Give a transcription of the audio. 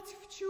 против чего?